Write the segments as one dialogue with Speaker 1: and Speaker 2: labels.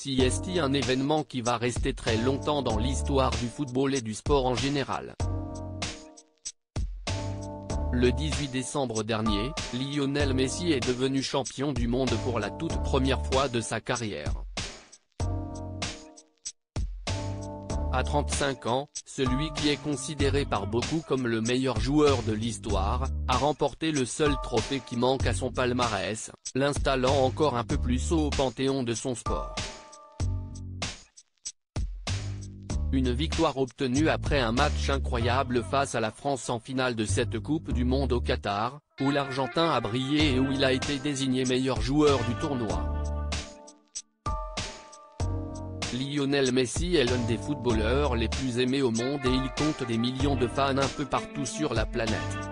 Speaker 1: CST un événement qui va rester très longtemps dans l'histoire du football et du sport en général? Le 18 décembre dernier, Lionel Messi est devenu champion du monde pour la toute première fois de sa carrière. À 35 ans, celui qui est considéré par beaucoup comme le meilleur joueur de l'histoire, a remporté le seul trophée qui manque à son palmarès, l'installant encore un peu plus haut au panthéon de son sport. Une victoire obtenue après un match incroyable face à la France en finale de cette Coupe du Monde au Qatar, où l'Argentin a brillé et où il a été désigné meilleur joueur du tournoi. Lionel Messi est l'un des footballeurs les plus aimés au monde et il compte des millions de fans un peu partout sur la planète.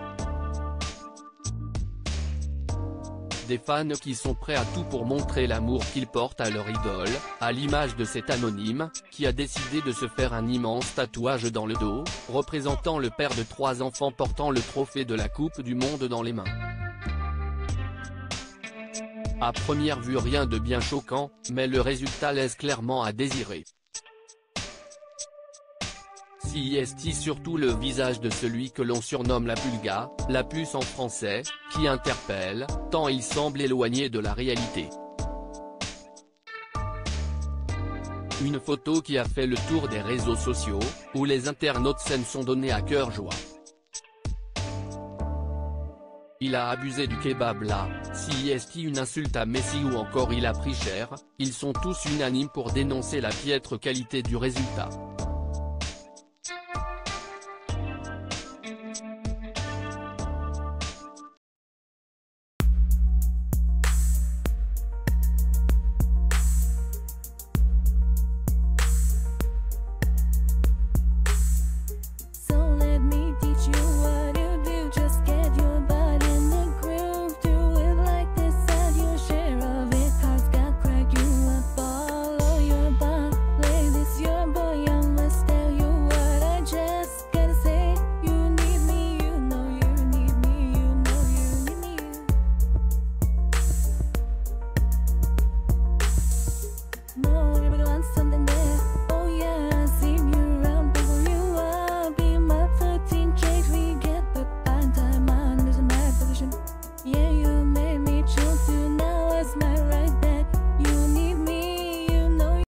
Speaker 1: Des fans qui sont prêts à tout pour montrer l'amour qu'ils portent à leur idole, à l'image de cet anonyme, qui a décidé de se faire un immense tatouage dans le dos, représentant le père de trois enfants portant le trophée de la Coupe du Monde dans les mains. À première vue rien de bien choquant, mais le résultat laisse clairement à désirer. CIST surtout le visage de celui que l'on surnomme la pulga, la puce en français, qui interpelle, tant il semble éloigné de la réalité. Une photo qui a fait le tour des réseaux sociaux, où les internautes s'en sont donnés à cœur joie. Il a abusé du kebab là, si est une insulte à Messi ou encore il a pris cher, ils sont tous unanimes pour dénoncer la piètre qualité du résultat.